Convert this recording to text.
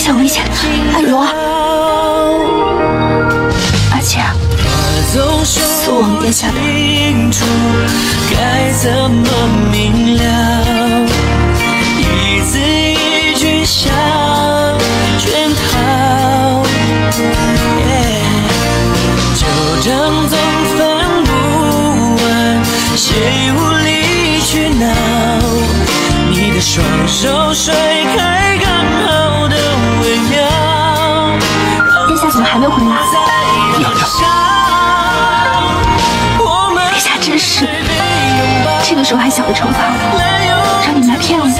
像我一样阿柔啊而且话总说不清楚该怎么明了一字一句像圈套旧账总翻不完谁无理取闹你的双手甩开没回来，娘娘，陛下真是。这个时候还想着惩罚我，让你们来骗我。吗？